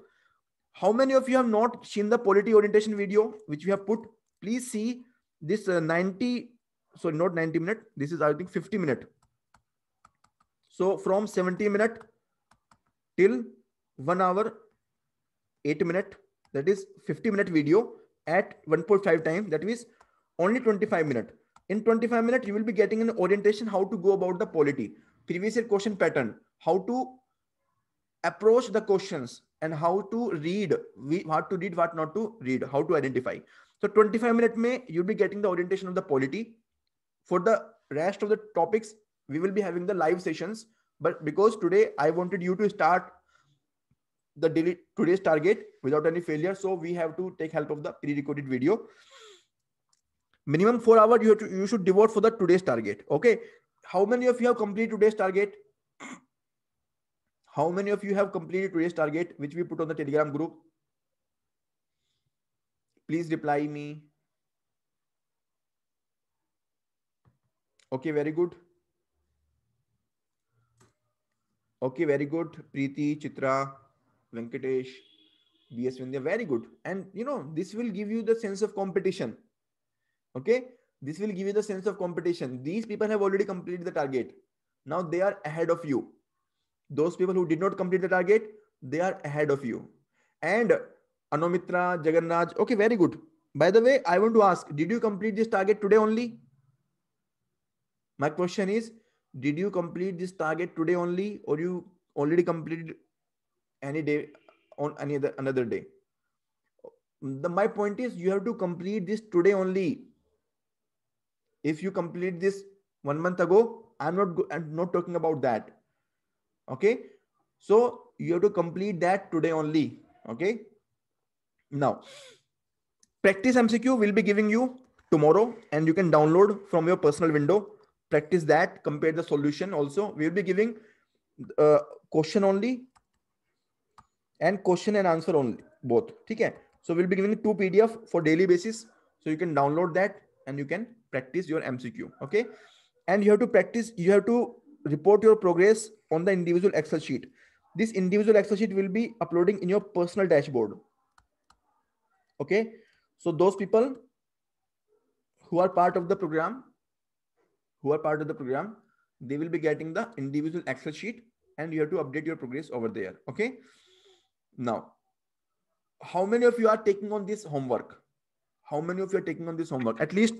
how many of you have not seen the polity orientation video which we have put? Please see this uh, 90 sorry not 90 minute. This is i think 50 minute. So from 70 minute till 1 hour 8 minute that is 50 minute video at 1.5 times that is only 25 minutes in 25 minutes you will be getting an orientation how to go about the polity previous year question pattern how to approach the questions and how to read we what to read what not to read how to identify so 25 minutes may you'll be getting the orientation of the polity for the rest of the topics we will be having the live sessions but because today i wanted you to start the daily today's target without any failure. So we have to take help of the pre-recorded video. Minimum four hours you, have to, you should devote for the today's target. Okay. How many of you have completed today's target? How many of you have completed today's target which we put on the telegram group? Please reply me. Okay very good. Okay very good. Preeti chitra venkatesh bs Vindhya, very good. And you know this will give you the sense of competition. Okay? This will give you the sense of competition. These people have already completed the target. Now they are ahead of you those people who did not complete the target they are ahead of you. And anomitra Jagannath, okay very good. By the way i want to ask did you complete this target today only? My question is did you complete this target today only or you already completed any day on any other another day? The my point is you have to complete this today only. If you complete this one month ago i'm not i'm not talking about that okay? So you have to complete that today only. Okay? Now practice mcq will be giving you tomorrow and you can download from your personal window. Practice that compare the solution also. We will be giving uh, question only and question and answer only both. Okay? So we'll be giving two pdf for daily basis. So you can download that and you can practice your mcq okay? And you have to practice you have to report your progress on the individual excel sheet. This individual excel sheet will be uploading in your personal dashboard. Okay? So those people who are part of the program who are part of the program they will be getting the individual excel sheet and you have to update your progress over there. Okay? Now how many of you are taking on this homework? How many of you are taking on this homework? At least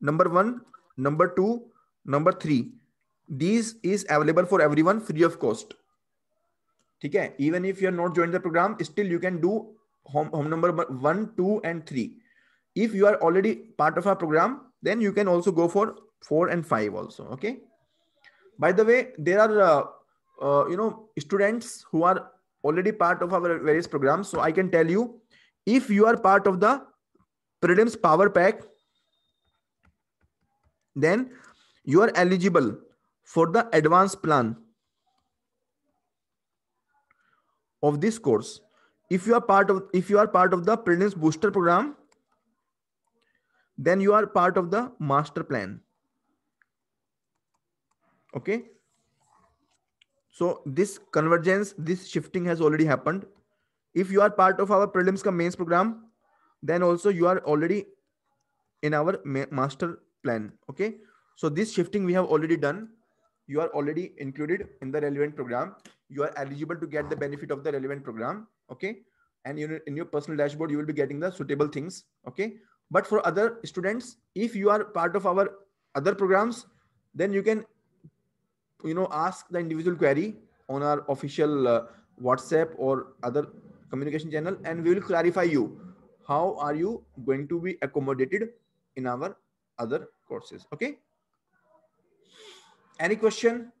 number one number two number three these is available for everyone free of cost. Okay? Even if you are not joined the program still you can do home, home number one two and three. If you are already part of our program then you can also go for four and five also okay? By the way there are uh, uh, you know students who are already part of our various programs. So i can tell you if you are part of the prelims power pack then you are eligible for the advanced plan of this course if you are part of if you are part of the prelims booster program then you are part of the master plan. Okay? So this convergence this shifting has already happened. If you are part of our prelims cum mains program then also you are already in our master plan. Okay? So this shifting we have already done you are already included in the relevant program. You are eligible to get the benefit of the relevant program okay? And you in your personal dashboard you will be getting the suitable things okay? But for other students if you are part of our other programs then you can you know ask the individual query on our official uh, whatsapp or other communication channel and we will clarify you. How are you going to be accommodated in our other courses okay any question